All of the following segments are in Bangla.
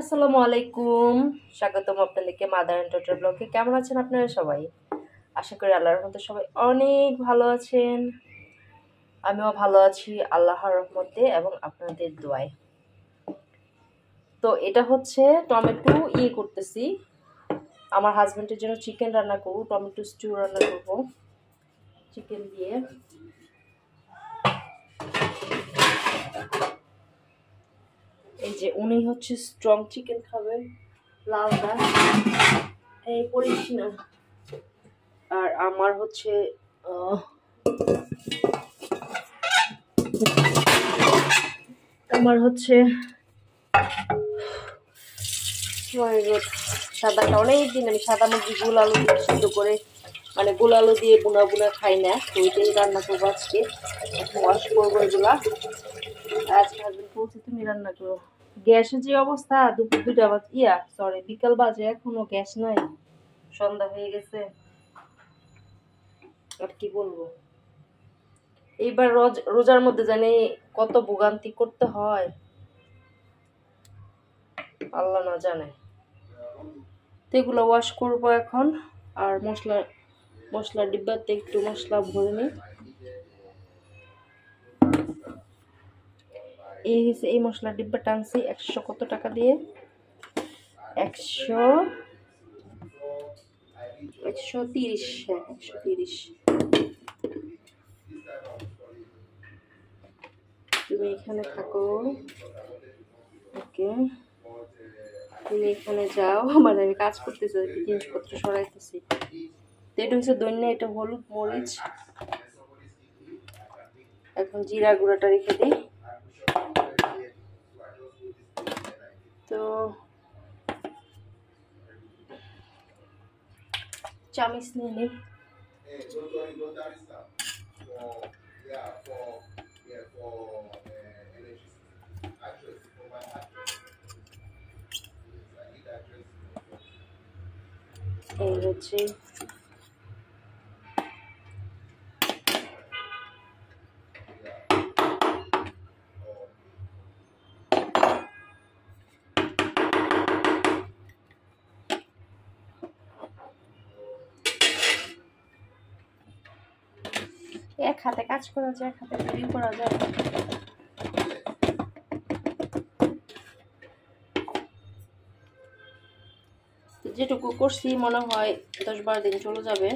আসসালামু আলাইকুম। স্বাগতম আপনাদেরকে মাদার অ্যান্ড ডটার ব্লগে কেমন আছেন আপনারা সবাই? আশা করি আল্লাহর রহমতে সবাই অনেক ভালো আছেন। আমিও ভালো আছি আল্লাহর রহমতে এবং আপনাদের দোয়ায়। তো এটা হচ্ছে টমেটো ইয়ে করতেছি। আমার হাজব্যান্ডের জন্য চিকেন রান্না করব, টমেটো স্টিউ রান্না করব। চিকেন দিয়ে এই যে উনি হচ্ছে স্ট্রং চিকেন খাবেন লালটা এই পড়িস না। আর আমার হচ্ছে আমার হচ্ছে সাদাটা অনেক দিন আমি সাদা মুরগি গোল আলু দিয়ে সিদ্ধ করে মানে গোল আলু দিয়ে বুনা বুনা খাই না, তো ওইটাই রান্না করব আজকে। ওয়াশ করব এগুলা। আজকে হাজবেন্ড বলছে, তুমি রান্না করো। গ্যাসের যে অবস্থা, দুপুর দুইটা বাজ, ইয়া সরি বিকাল বাজে, এখনও গ্যাস নাই। সন্ধ্যা হয়ে গেছে। আর কি বলব? এইবার রোজ, রোজার মধ্যে জানি কত ভোগান্তি করতে হয়। আল্লাহ না জানে। তো এগুলো ওয়াশ করব এখন। আর মশলা মশলা ডিব্বাতে একটু মশলা ভরে নিই। এই হচ্ছে এই মশলার ডিব্বা টানছি একশো কত টাকা দিয়ে? একশো একশো তিরিশ হ্যাঁ একশো তিরিশ। তুমি এখানে থাকো। ওকে। তুমি এখানে যাও। মানে আমি কাজ করতেছি জিনিসপত্র সরাইতেছি। তো এটা হচ্ছে দৈন্য এটা হলুদ মরিচ। এখন জিরা গুঁড়াটা রেখে দিই। চামিচ নিয়ে নিই এই হচ্ছে কাজ করা যায় হাতে তৈরি করা যায়। যেটুকু করছি, মনে হয় দশ বারো দিন চলে যাবে,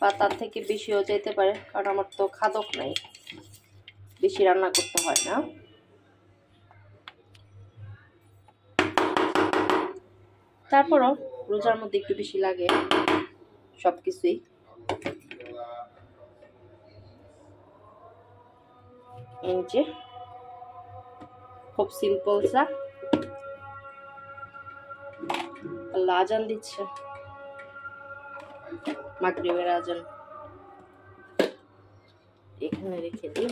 বা তার থেকে বেশিও যেতে পারে, কারণ আমার তো খাদক নাই। বেশি রান্না করতে হয় না। তারপরও রোজার মধ্যে একটু বেশি লাগে সব কিছুই এই খুব সিম্পল সা আল্লাহ দিচ্ছে। মাগরিবের আজান। এখানে রেখে দিই।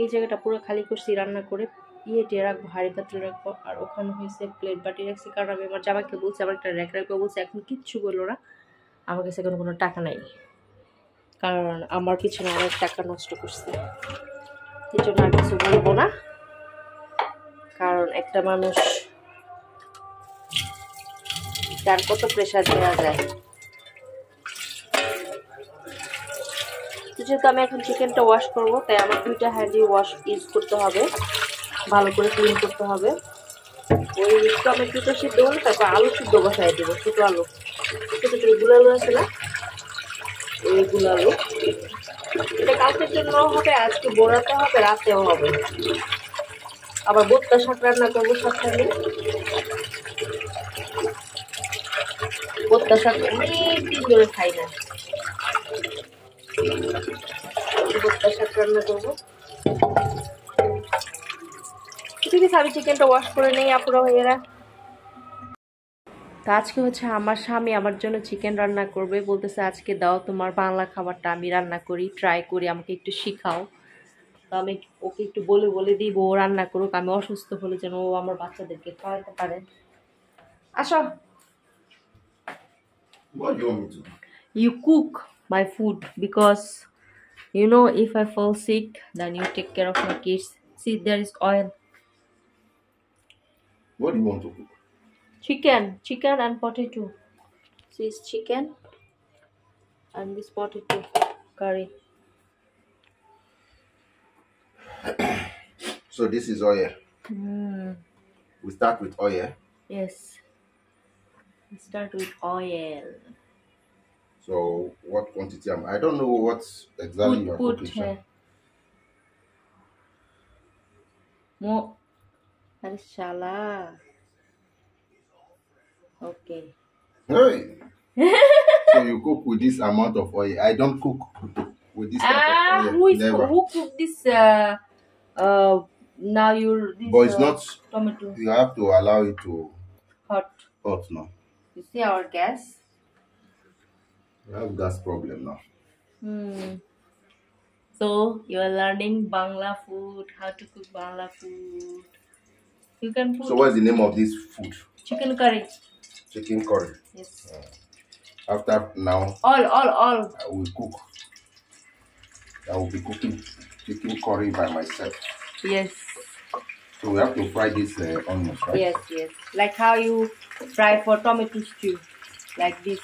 এই জায়গাটা পুরো খালি করছি রান্না করে। ইয়েটে রাখব হাড়ি পাত্রে রাখব আর ওখানে হয়েছে প্লেট বাটি রাখছি কারণ আমি আমার জামাকে বলছি, আমার একটা র্যাক রাখব বলছে, এখন কিচ্ছু বলল না। আমার কাছে এখন কোনো টাকা নাই। কারণ আমার পিছনে অনেক টাকা নষ্ট করছে। এই জন্য আর কিছু বলব না। কারণ একটা মানুষ তার কত প্রেশার দেওয়া যায়। যেহেতু আমি এখন চিকেনটা ওয়াশ করব, তাই আমার দুইটা হ্যান্ডি ওয়াশ ইউজ করতে হবে। ভালো করে ক্লিন করতে হবে। ওই টমেটোটা সিদ্ধ হলে তারপর আলু সিদ্ধ বসাই দেবো, ছোটো আলু। ছোটো ছোটো গুলো আলু আছে না? ওই গুলো আলু। এটা কালকের জন্য হবে, আজকে বোড়াতে হবে, রাতেও হবে। আবার বোটটা শাক রান্না করব সকালে। বোটটা শাক অনেক দিন ধরে খাই না। বোটটা শাক রান্না করব। আছে আমি চিকেনটা ওয়াশ করে নেই আপুরা ভাইয়েরা। তো আজকে হচ্ছে আমার স্বামী আমার জন্য চিকেন রান্না করবে বলতেছে আজকে দাও তোমার বাংলা খাবারটা আমি রান্না করি ট্রাই করি আমাকে একটু শিখাও। তো আমি ওকে একটু বলে বলে দিব ও রান্না করুক আমি অসুস্থ হলে যেন ও আমার বাচ্চাদেরকে খাওয়াতে পারে। আসো। You cook my food because You know, if I fall sick, then you take care of my kids. See, there is oil. What do you want to cook? Chicken, chicken and potato. It's chicken and this potato curry. So this is oil. Mm, We start with oil. yes. We start with oil. So what quantity am I don't know what exactly you are put cooking. uh, sha. Inshallah. Okay. Hey. so you cook with this amount of oil. I don't cook with this Ah, of oil. who is Never. who cooked this? Uh, uh, now you. This, But it's uh, not tomato you have to allow it to hot. hot now. You see our gas. We have gas problem now. Hmm. So you are learning Bangla food, how to cook Bangla food. You can put So what's the name of this food? chicken curry. Chicken curry. Yes. After now All, all, all. I will cook. I will be cooking chicken curry by myself. Yes. So we have to fry this uh, onions, right? Yes, yes. Like how you fry for tomato stew. Like this.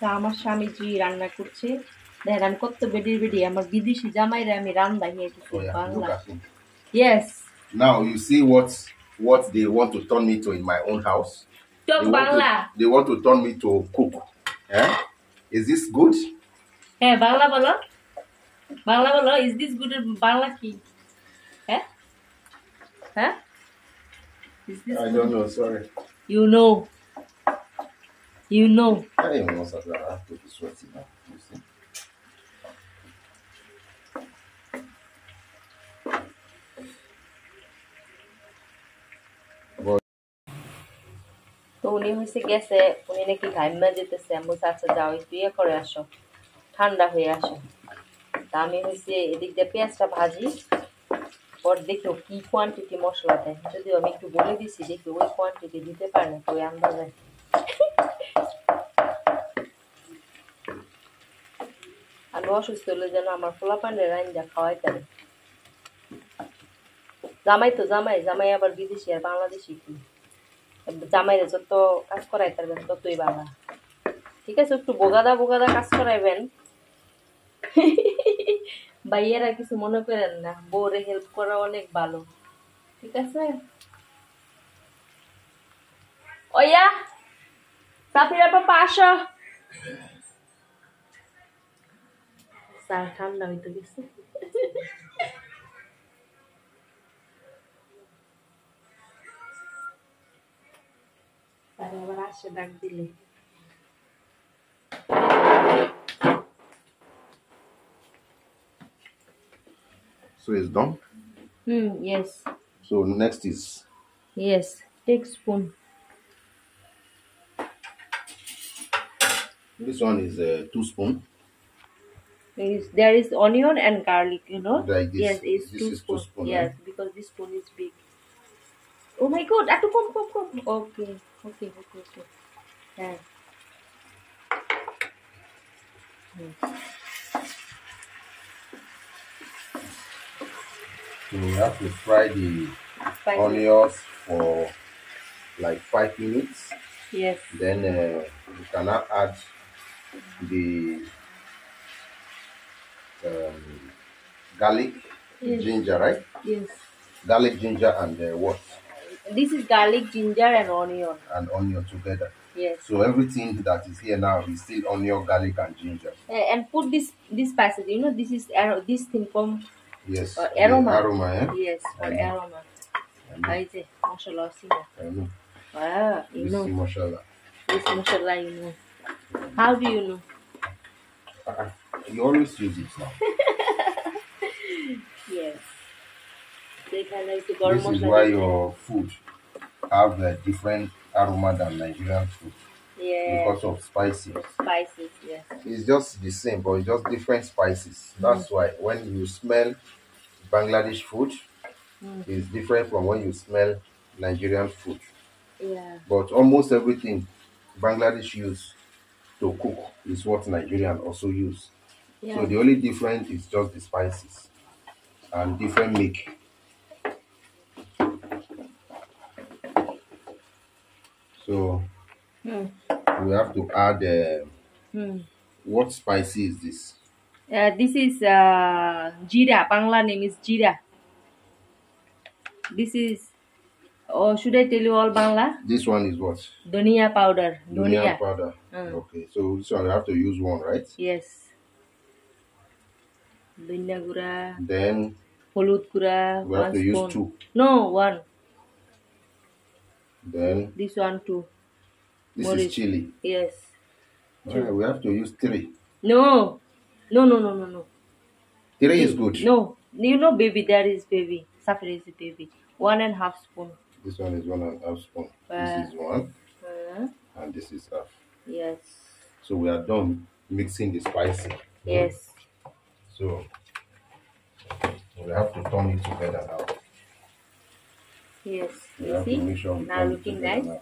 তা আমার স্বামী জি রান্না করছে দেখেন আমি কত বেডি বেডি আমার বিদেশি জামাইরে আমি রান্না হিয়েছি So yeah, look Bangla at him. Yes Now you see what what they want to turn me to in my own house. Talk They want, Bangla to, they want to turn me to cook. Eh? Is this good? হ্যাঁ বাংলা বলো বাংলা বলো ইজ দিস গুড বাংলা কি হ্যাঁ হ্যাঁ is this I don't know. Sorry. You know you know I don't even know something. I have to be sweaty now. You see? তো উনি হয়েছে গেছে, উনি নাকি ঘাইমা যেতেছে, আমি বলছি আচ্ছা যাও, একটু ইয়ে করে আসো, ঠান্ডা হয়ে আসো। তা আমি হয়েছে এদিক দিয়ে পেঁয়াজটা ভাজি, পর দেখি কি কোয়ান্টিটি মশলা দেয়। যদিও আমি একটু বলে দিছি, দেখি ওই কোয়ান্টিটি দিতে পারে না ওই আন্দাজে। আমি অসুস্থ হলে যেন আমার ফোলা পানের রাইন্দা খাওয়াই পারে। জামাই তো জামাই জামাই আবার বিদেশি আর বাংলাদেশি কি? জামাইরে যত কাজ করাই পারবেন ততই বাংলা ঠিক আছে, একটু বোগাদা বোগাদা কাজ করাইবেন। ভাইয়েরা কিছু মনে করেন না, বউরে হেল্প করা অনেক ভালো। ঠিক আছে? ওয়া সাফিরা পাপা আসো। ঠান্ডা হইতে গেছে। স্যার আবার আসে ডাক দিলে So it's done. Hmm yes So next is yes take spoon this one is uh, two spoon. is there is onion and garlic you know Like this. yes it's This two is two spoon, spoon, yes right? because this spoon is big oh my god একটু কম কম কম okay Okay, okay, okay. Okay. So we have to fry the five onions minutes. for like five minutes. Yes. Then uh, you can now add the um, garlic, yes. ginger, right? Yes. Garlic, ginger, and uh, what? This is garlic, ginger, and onion. And onion together. Yes. So everything that is here now is still onion, garlic, and ginger. Uh, and put this this passage. You know, this is uh, this thing from. Yes. Uh, aroma. Yeah, aroma. Eh? Yes, for I aroma. I say, see. I know. Wow, you this know. This mashallah, you know. How do you know? Uh, you always use it now. yes. This is why your food have a different aroma than Nigerian food. Yeah. Because of spices. Spices, yes. It's just the same, but it's just different spices. That's mm. why when you smell Bangladesh food, mm. it's different from when you smell Nigerian food. Yeah. But almost everything Bangladesh use to cook is what Nigerian also use. Yeah. So the only difference is just the spices and different make. So mm. we have to add uh, mm. what spicy is this? Uh, this is uh, Jira. Bangla name is Jira. This is, or should I tell you all Bangla? This one is what? Donia powder. Donia, powder. Mm. Okay, hmm. so this one you have to use one, right? Yes. Donia gura. Then. Holud gura. We have to spoon. use two. No, one. Then This one too. this is chili. Yes. We have to use three. No. No, no, no, no, no. Three is good. No. You know, baby, there is baby. Safari is a baby. One and a half spoon. This one is one and a half spoon. Uh. This is one, Uh, and this is half. yes. So we are done mixing the spicy. Yes. So we have to turn it together now. Yes. You have see? to make sure we Now looking now.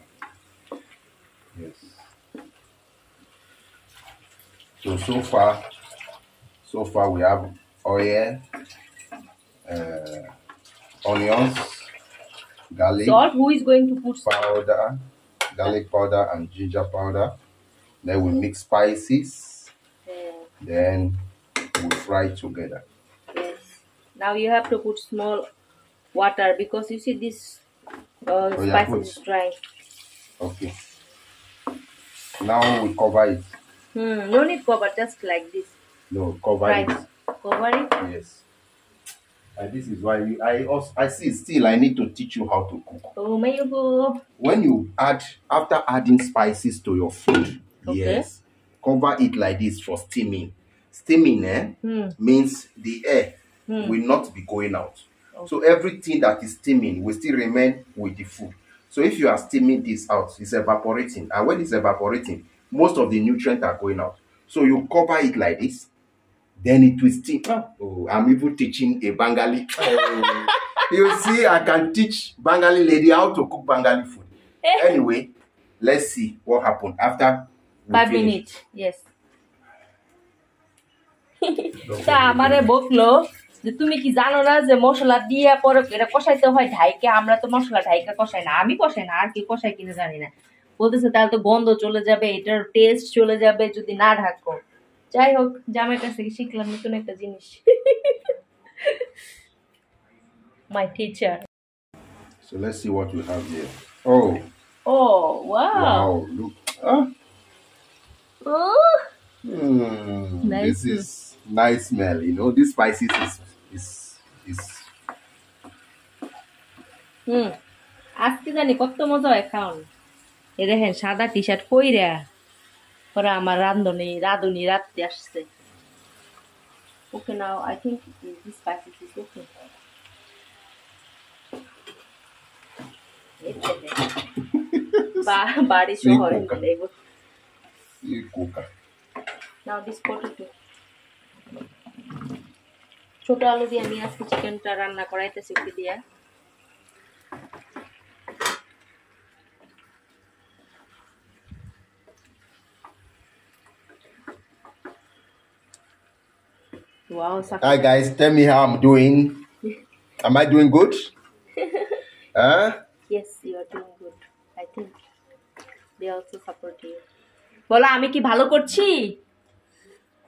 Yes. So so far, so far we have oil, uh, onions, garlic Salt. Who is going to put powder, garlic powder, and ginger powder. Then we mix spices. Uh, Then we fry together. yes. Now you have to put small water because you see this uh, Oh, yeah, spices is dry. Okay. Now we cover it. Hmm. No need cover. Just like this. No, cover Right. it. Cover it. Yes. And this is why we, I also I see still I need to teach you how to cook. Oh my God. When you add after adding spices to your food, Okay. yes, cover it like this for steaming. Steaming eh, Hmm. means the air Hmm. will not be going out. So everything that is steaming will still remain with the food. So if you are steaming this out, it's evaporating. And when it's evaporating, most of the nutrients are going out. So you cover it like this, then it will steam. Ah, oh, I'm even teaching a Bengali. Oh. You see, I can teach Bengali lady how to cook Bengali food. Eh. anyway, let's see what happened after five minutes. Yes. so, हमारे बुक लो যে তুমি কি জানো না যে মশলা দিয়ে পরে এটা কষাইতে হয় ঢাইকে আমরা তো মশলা ঢাইকা কষাই না আমি কষাই না আর কি কষাই কিনা জানি না বলতেছে তাহলে তো গন্ধ চলে যাবে এটার টেস্ট চলে যাবে যদি না ঢাকো যাই হোক জামাইয়ের কাছ থেকে শিখলাম নতুন একটা জিনিস my teacher So let's see what we have here. Oh, ও ওয়াও wow, look. Ah. ও Hmm, Nice. This is nice smell. You know, this spices is is is. Hmm আজকে জানি কত মজা হয় খাওন এ দেখেন সাদা টি শার্ট কইরা পরে আমার রান্ধনি রাঁধুনি রাত্রে আসছে okay now I think this spices is okay বাড়ি Sweet শহরে coca. Lego You cook. Now this potato ছোট আলু দিয়ে আমি আজকে চিকেনটা রান্না করাইতেছি ওকে দিয়া Wow, Hi guys, tell me how I'm doing. Am I doing good? huh? Yes, you are doing good. I think they also support you. বলো আমি কি ভালো করছি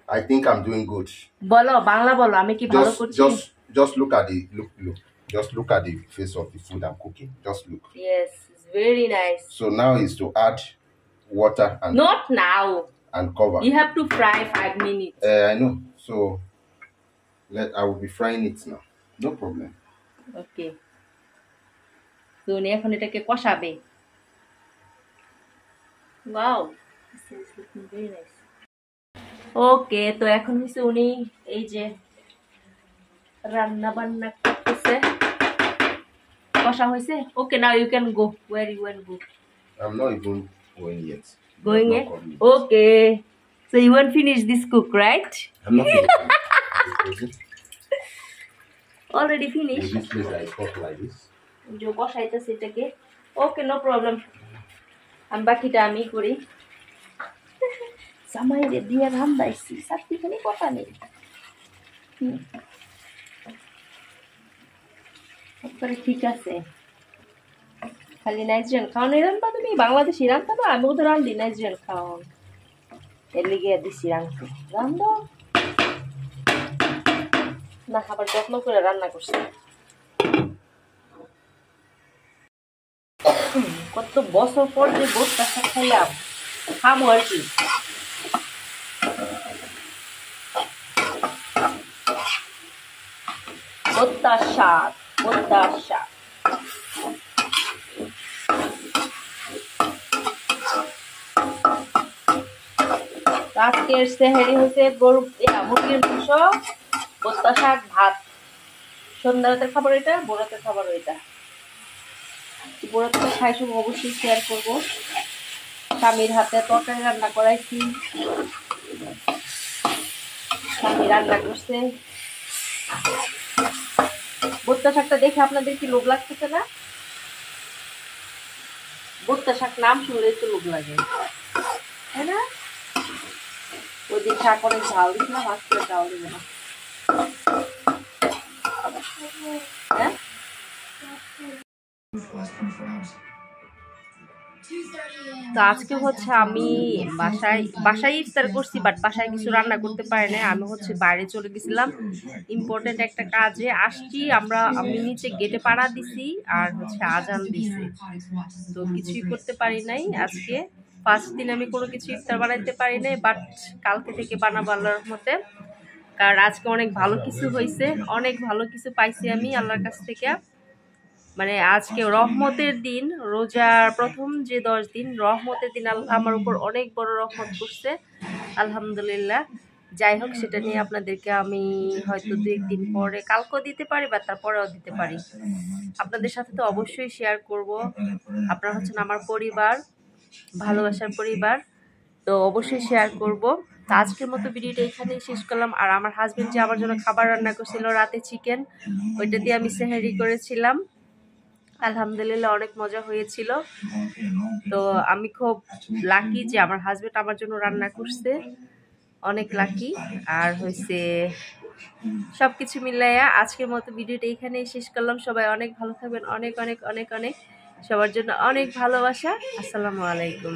I think I'm doing good. বলো বাংলা বলো আমি কি ভালো Just করছি just just look at the look look. Just look at the face of the food I'm cooking. Just look. Yes, it's very nice. So now is to add water and Not now. and cover. You have to fry five minutes. Uh, I know. So let I will be frying it now. No problem. ওকে তো উনি এখন এটাকে কষাবে wow this is looking very nice ওকে তো এখন হচ্ছে উনি এই যে রান্না বান্না করতেছে। কষা হয়েছে okay now you can go where you want go I'm not even going yet. Going I'm a okay so you want finish this cook right not finished. Already finish place I talk like this. যে বসাইতেছে এটাকে। ওকে নো প্রবলেম আমি বাকিটা আমি করি। জামাইরে দিয়ে রান্দাইছি চারটিখানি কথা নেই। ঠিক আছে। খালি নাইজেরিয়ান খাওয়ানো রান্না তুমি বাংলাদেশি রান্না না আমি ওদের রান্ধি নাইজেরিয়ান খাওয়ান এর লিগে দিছি রান্ধতে রান্ধ। না আবার যত্ন করে রান্না করছে। কত বছর পর যে বোটটা খাইলাম খাব আর কি। বোত্তার শাক বোত্তার শাক আজকের সেহেরি হচ্ছে গরু মুরগির মাংস বোত্তা শাক ভাত। সন্ধ্যা রাতের খাবার এটা বড় রাতের খাবার বড় রাতের খাই সব অবশ্যই শেয়ার করব। স্বামীর হাতে তরকারি রান্না করাইছি। স্বামী রান্না করছে। বোত্তা শাকটা দেখে আপনাদের কি লোভ লাগতেছে না? বোত্তা শাক নাম শুনলে তো লোভ লাগে। তাই না? ওই দিন শাক অনেক ঝাল না করে ঝাল দেবে না। হ্যাঁ? তো আজকে হচ্ছে আমি বাসায় বাসায় ইফতার করছি বাট বাসায় কিছু রান্না করতে পারি না আমি হচ্ছে বাইরে চলে গেছিলাম। ইম্পর্টেন্ট একটা কাজে আসছি। আমরা, আমি নিচে গেটে পাড়া দিছি আর হচ্ছে আজান দিছি। তো কিছুই করতে পারি নাই আজকে। ফার্স্ট দিন আমি কোনো কিছু ইফতার বানাইতে পারি নাই বাট কালকে থেকে বানাবো আল্লাহর মতে কারণ আজকে অনেক ভালো কিছু হয়েছে অনেক ভালো কিছু পাইছি আমি আল্লাহর কাছ থেকে। মানে আজকে রহমতের দিন, রোজার প্রথম যে দশ দিন, রহমতের দিন আমার উপর অনেক বড় রহমত করছে, আলহামদুলিল্লাহ। যাই হোক, সেটা নিয়ে আপনাদেরকে আমি হয়তো দু একদিন পরে কালকেও দিতে পারি বা তারপরেও দিতে পারি। আপনাদের সাথে তো অবশ্যই শেয়ার করব। আপনারা হচ্ছেন আমার পরিবার, ভালোবাসার পরিবার, তো অবশ্যই শেয়ার করব। তো আজকের মতো ভিডিওটা এখানেই শেষ করলাম। আর আমার হাজবেন্ড যে আমার জন্য খাবার রান্না করছিল, রাতে চিকেন ওইটা দিয়ে আমি সেহারি করেছিলাম। আলহামদুলিল্লাহ অনেক মজা হয়েছিল। তো আমি খুব লাকি যে আমার হাজবেন্ড আমার জন্য রান্না করছে। অনেক লাকি আর হয়েছে সব কিছু মিলাইয়া আজকের মতো ভিডিওটা এখানেই শেষ করলাম। সবাই অনেক ভালো থাকবেন। অনেক অনেক অনেক অনেক। সবার জন্য অনেক ভালোবাসা। আসসালামু আলাইকুম।